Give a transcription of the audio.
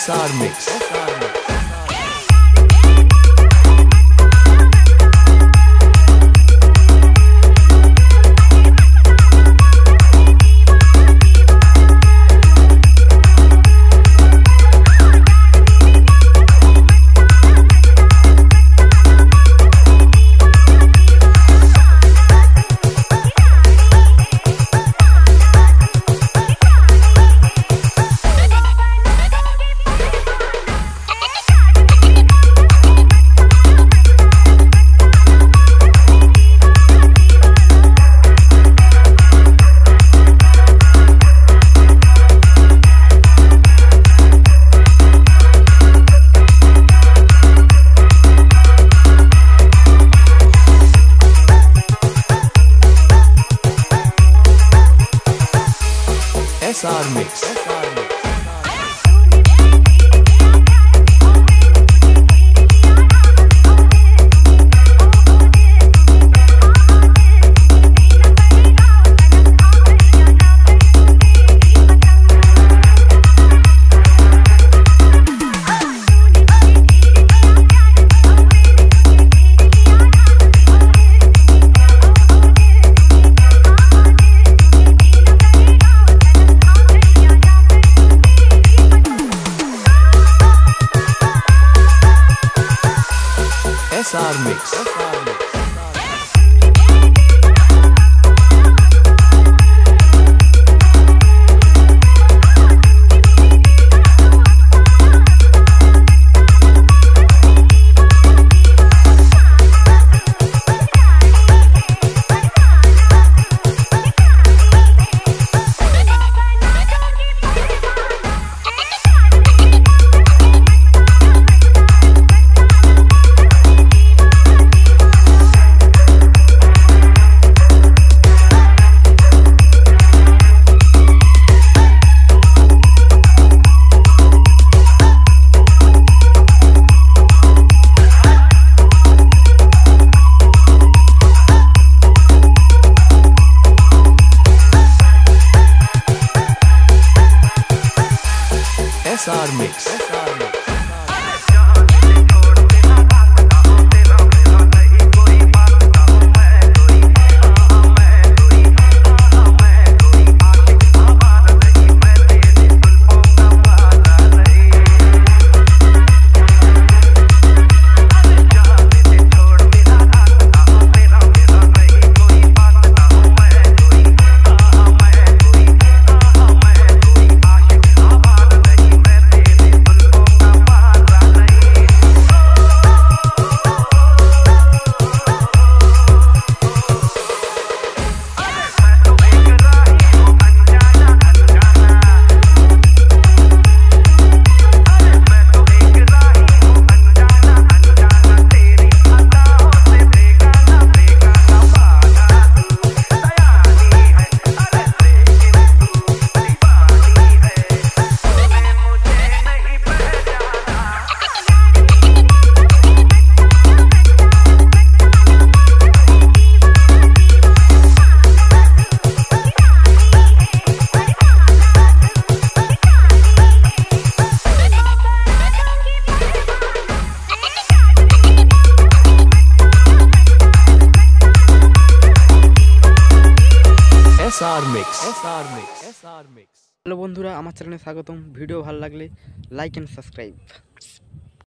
S R mix SR Mix. SR SR Mix. Mix. SR Mix. SR Mix. SR Mix. SR Mix. SR Mix. Hello বন্ধুরা আমার চ্যানেলে স্বাগতম video ভালো লাগলে like and subscribe